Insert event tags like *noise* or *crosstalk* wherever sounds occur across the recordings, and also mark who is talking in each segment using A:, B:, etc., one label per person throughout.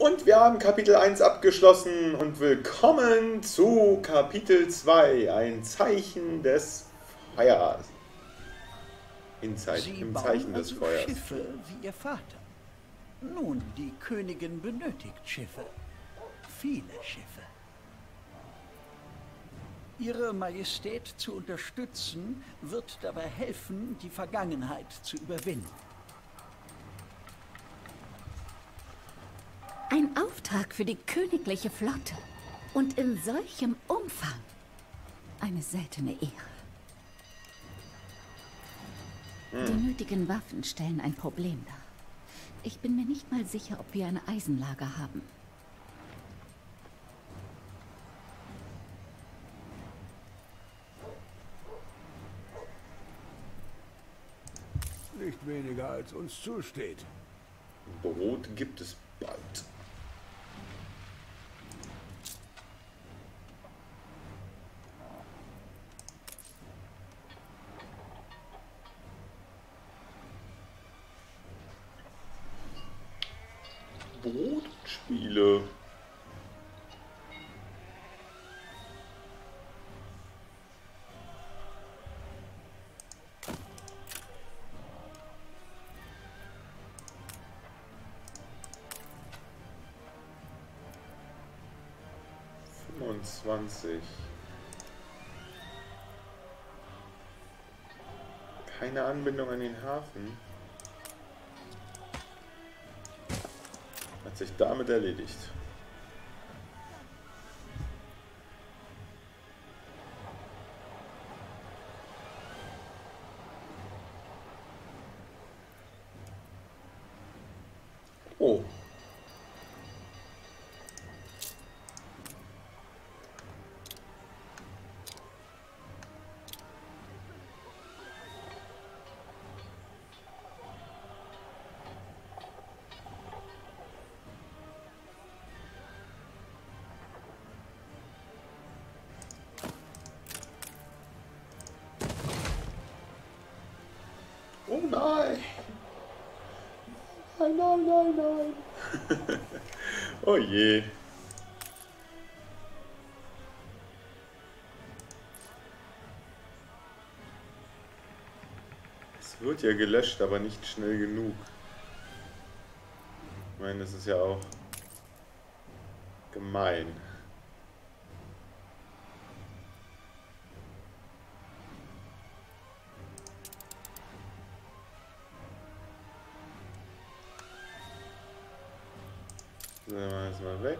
A: Und wir haben Kapitel 1 abgeschlossen und willkommen zu Kapitel 2, ein Zeichen des Feuers. In Zeichen,
B: Sie
A: Im
B: bauen
A: Zeichen des
B: also
A: Feuers.
B: Schiffe wie Ihr Vater. Nun, die Königin benötigt Schiffe. Viele Schiffe. Ihre Majestät zu unterstützen, wird dabei helfen, die Vergangenheit zu überwinden.
C: Ein Auftrag für die königliche Flotte. Und in solchem Umfang. Eine seltene Ehre. Die nötigen Waffen stellen ein Problem dar. Ich bin mir nicht mal sicher, ob wir ein Eisenlager haben.
D: Nicht weniger als uns zusteht.
A: Brot gibt es bald. Brotspiele. Fünfundzwanzig. Keine Anbindung an den Hafen. Sich damit erledigt. Oh. Nein, nein, nein, nein. *laughs* oh je. Es wird ja gelöscht, aber nicht schnell genug. Ich meine, das ist ja auch gemein. Machen wir das mal weg.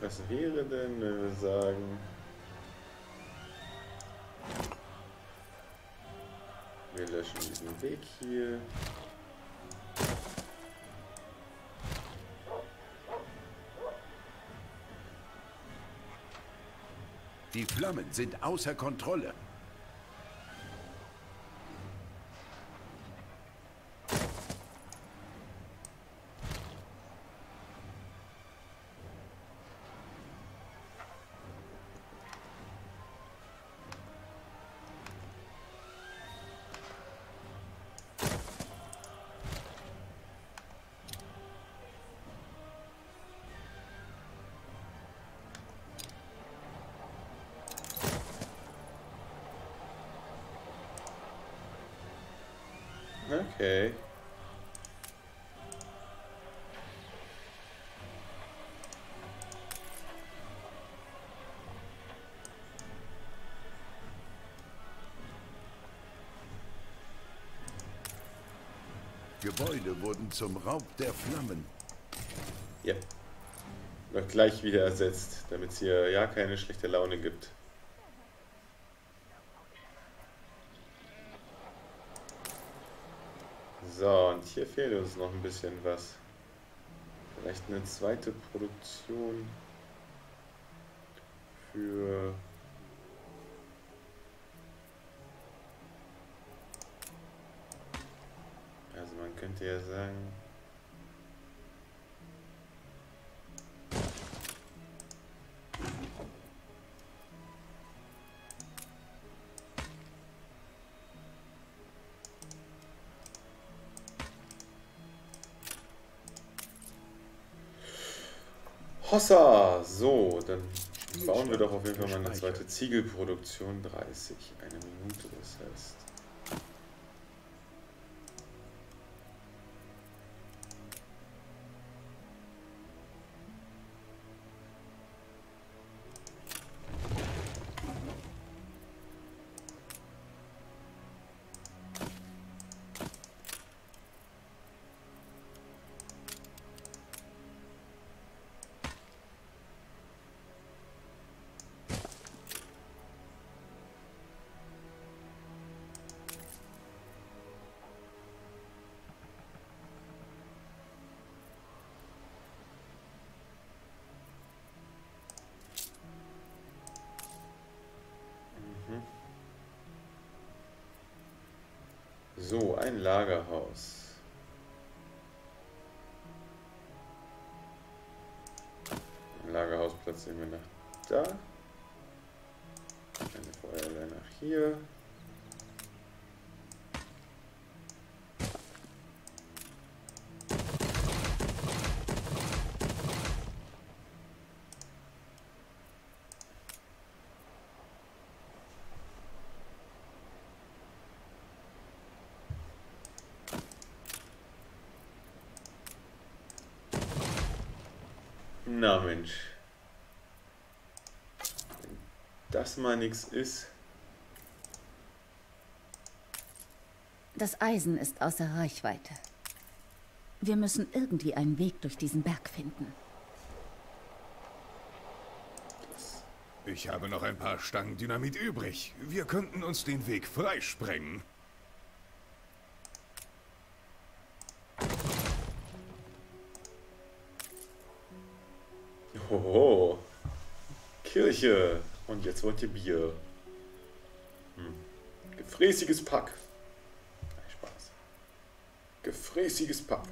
A: Was wäre denn, wenn wir sagen... Wir löschen diesen Weg hier.
D: Die Flammen sind außer Kontrolle.
A: Okay.
D: Gebäude wurden zum Raub der Flammen.
A: Ja. Noch gleich wieder ersetzt, damit es hier ja keine schlechte Laune gibt. So, und hier fehlt uns noch ein bisschen was. Vielleicht eine zweite Produktion für Also man könnte ja sagen, Hossa! So, dann bauen wir doch auf jeden Fall mal eine zweite Ziegelproduktion. 30, eine Minute, das heißt. So, ein Lagerhaus. Ein Lagerhaus platzieren wir nach da. Eine Feuerwehr nach hier. Na Mensch. Wenn das mal nichts ist.
C: Das Eisen ist außer Reichweite. Wir müssen irgendwie einen Weg durch diesen Berg finden.
D: Ich habe noch ein paar Stangen Dynamit übrig. Wir könnten uns den Weg freisprengen.
A: Hoho. Kirche. Und jetzt wollt ihr Bier. Hm. Gefräßiges Pack. Spaß. Gefräßiges Pack.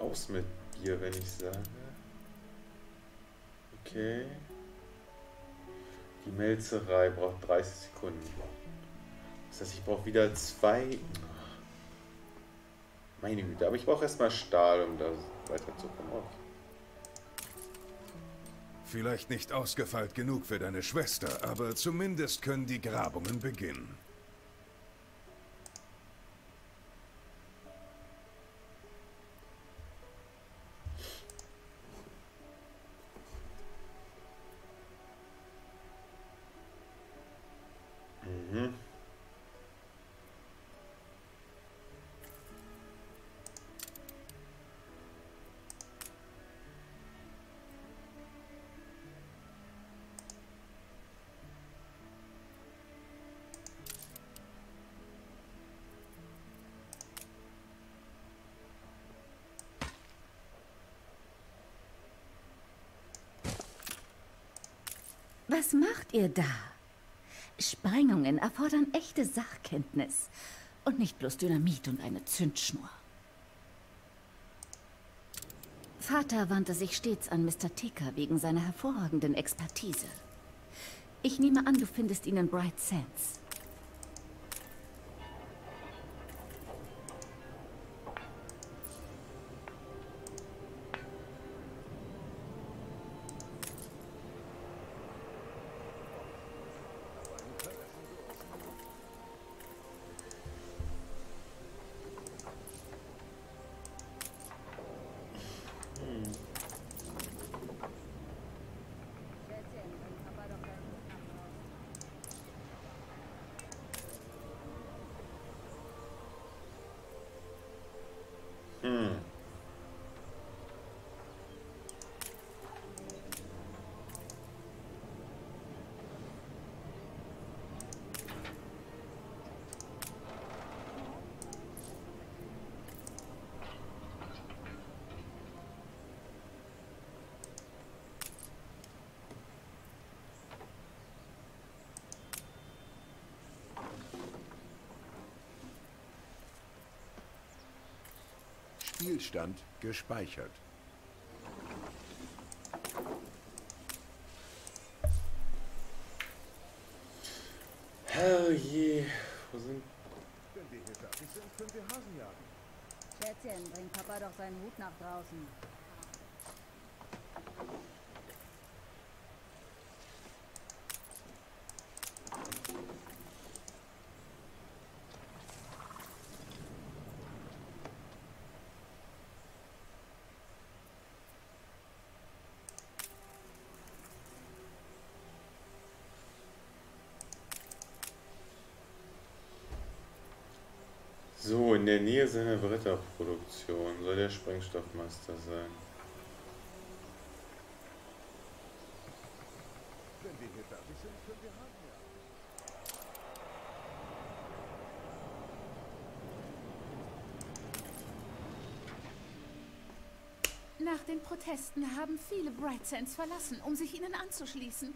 A: Aus mit Bier, wenn ich sage? Okay. Die Melzerei braucht 30 Sekunden. Das heißt, ich brauche wieder zwei. Meine Güte, aber ich brauche erstmal Stahl, um da weiterzukommen. Okay.
D: Vielleicht nicht ausgefeilt genug für deine Schwester, aber zumindest können die Grabungen beginnen.
C: Was macht ihr da? Sprengungen erfordern echte Sachkenntnis und nicht bloß Dynamit und eine Zündschnur. Vater wandte sich stets an Mr. Ticker wegen seiner hervorragenden Expertise. Ich nehme an, du findest ihn in Bright Sands.
E: Spielstand gespeichert.
A: Herrje, wo sind...
E: Wenn wir hier fertig sind, können wir Hasen jagen.
F: Schätzchen, bring Papa doch seinen Hut nach draußen.
A: So, in der Nähe seiner Bretterproduktion soll der Sprengstoffmeister sein.
G: Nach den Protesten haben viele Bright Sands verlassen, um sich ihnen anzuschließen.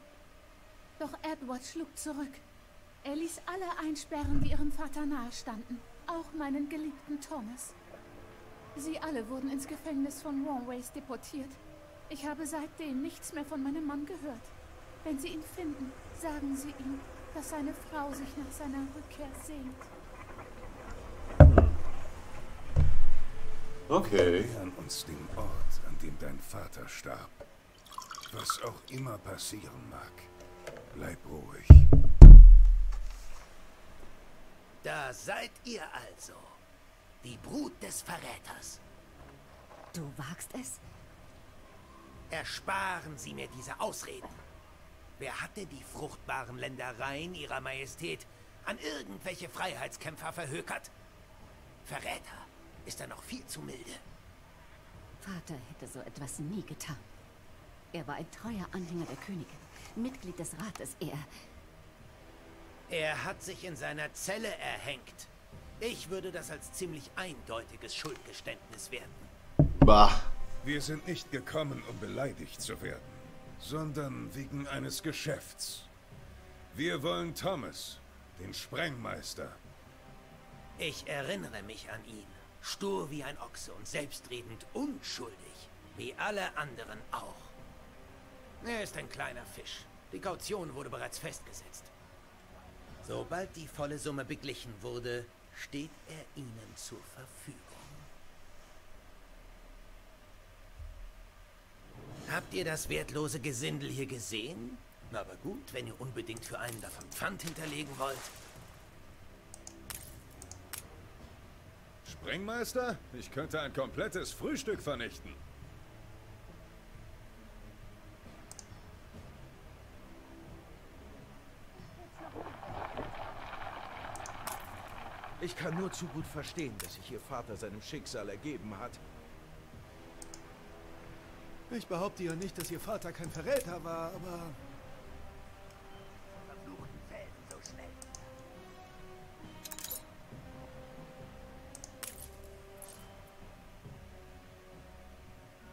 G: Doch Edward schlug zurück. Er ließ alle einsperren, die ihrem Vater nahestanden, auch meinen geliebten Thomas. Sie alle wurden ins Gefängnis von Wrongways deportiert. Ich habe seitdem nichts mehr von meinem Mann gehört. Wenn Sie ihn finden, sagen Sie ihm, dass seine Frau sich nach seiner Rückkehr sehnt.
A: Okay.
D: an uns den Ort, an dem dein Vater starb. Was auch immer passieren mag, bleib ruhig.
H: Da seid ihr also. Die Brut des Verräters.
C: Du wagst es?
H: Ersparen Sie mir diese Ausreden. Wer hatte die fruchtbaren Ländereien Ihrer Majestät an irgendwelche Freiheitskämpfer verhökert? Verräter ist er noch viel zu milde.
C: Vater hätte so etwas nie getan. Er war ein treuer Anhänger der Königin, Mitglied des Rates. Er...
H: Er hat sich in seiner Zelle erhängt. Ich würde das als ziemlich eindeutiges Schuldgeständnis werten.
A: Bah.
D: Wir sind nicht gekommen, um beleidigt zu werden, sondern wegen eines Geschäfts. Wir wollen Thomas, den Sprengmeister.
H: Ich erinnere mich an ihn. Stur wie ein Ochse und selbstredend unschuldig. Wie alle anderen auch. Er ist ein kleiner Fisch. Die Kaution wurde bereits festgesetzt. Sobald die volle Summe beglichen wurde, steht er Ihnen zur Verfügung. Habt ihr das wertlose Gesindel hier gesehen? Aber gut, wenn ihr unbedingt für einen davon Pfand hinterlegen wollt.
D: Sprengmeister? Ich könnte ein komplettes Frühstück vernichten.
E: Ich kann nur zu gut verstehen, dass sich Ihr Vater seinem Schicksal ergeben hat.
I: Ich behaupte ja nicht, dass Ihr Vater kein Verräter war, aber
H: Verfluchten Felsen so schnell.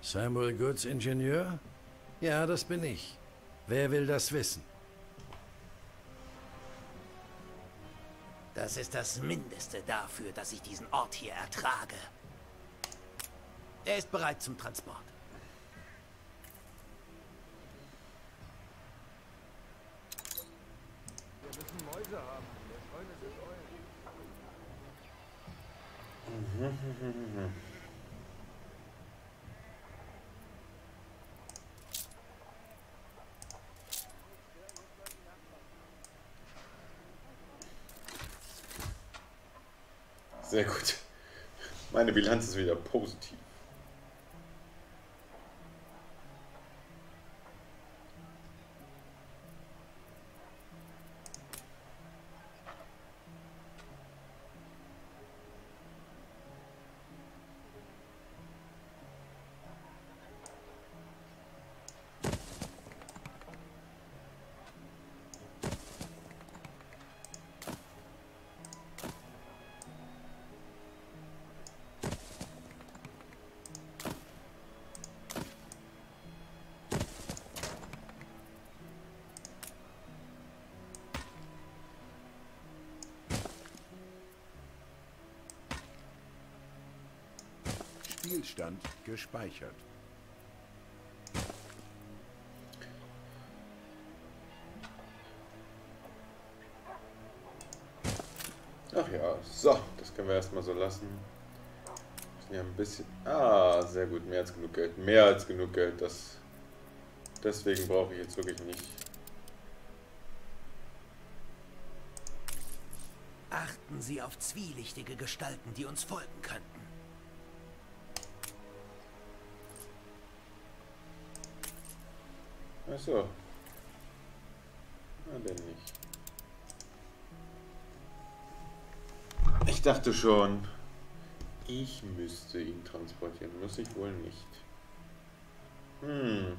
B: Samuel Goods Ingenieur? Ja, das bin ich. Wer will das wissen?
H: Das ist das Mindeste dafür, dass ich diesen Ort hier ertrage. Er ist bereit zum Transport.
E: Wir müssen Mäuse haben. Der Scheune sind Eulen. *laughs*
A: Sehr gut. Meine Bilanz ist wieder positiv.
J: Spielstand gespeichert.
A: Ach ja, so, das können wir erstmal so lassen. Ja, ein bisschen. Ah, sehr gut, mehr als genug Geld. Mehr als genug Geld. Das. Deswegen brauche ich jetzt wirklich nicht.
H: Achten Sie auf zwielichtige Gestalten, die uns folgen könnten.
A: Ach so. Na denn nicht. Ich dachte schon, ich müsste ihn transportieren. Muss ich wohl nicht. Hm.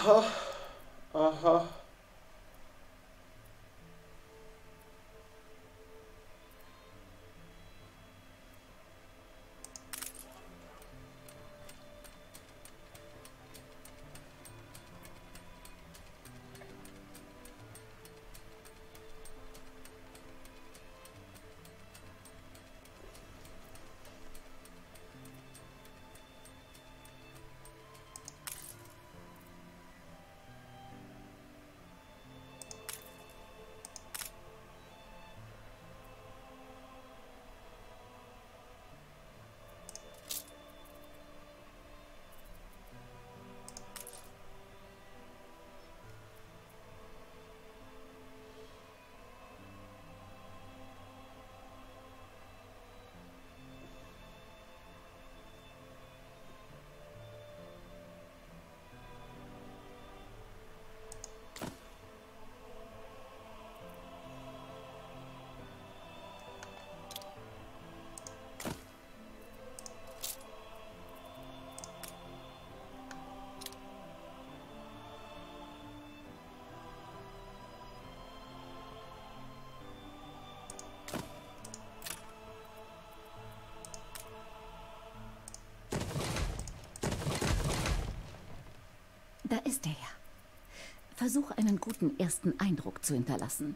A: Uh huh. Uh huh.
C: Da ist er ja. Versuch einen guten ersten Eindruck zu hinterlassen.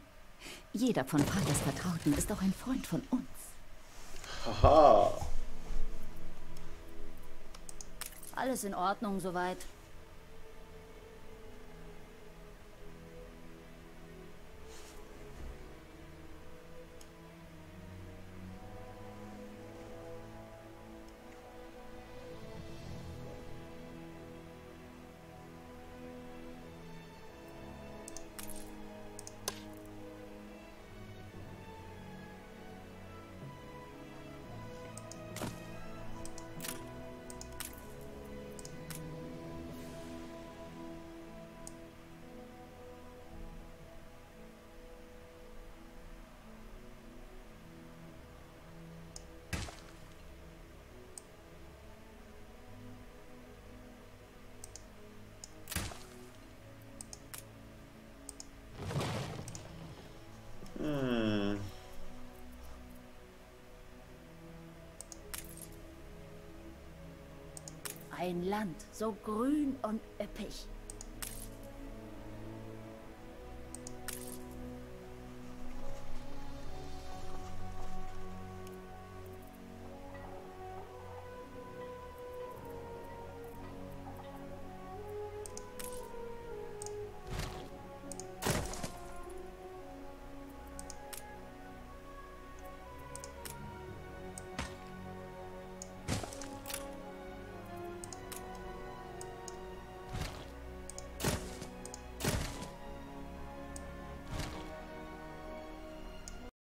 C: Jeder von Vaters Vertrauten ist auch ein Freund von uns.
A: Haha.
F: Alles in Ordnung soweit. Ein Land so grün und üppig.